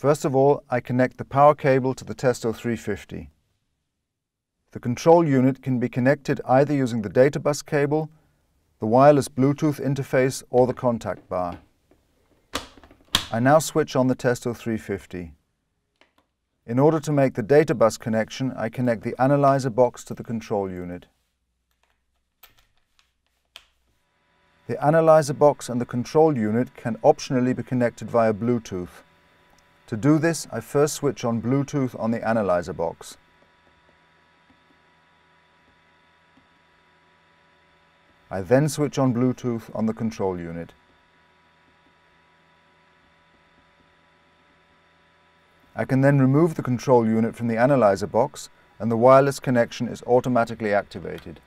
First of all, I connect the power cable to the Testo 350. The control unit can be connected either using the data bus cable, the wireless Bluetooth interface or the contact bar. I now switch on the Testo 350. In order to make the data bus connection, I connect the analyzer box to the control unit. The analyzer box and the control unit can optionally be connected via Bluetooth. To do this, I first switch on Bluetooth on the analyzer box. I then switch on Bluetooth on the control unit. I can then remove the control unit from the analyzer box and the wireless connection is automatically activated.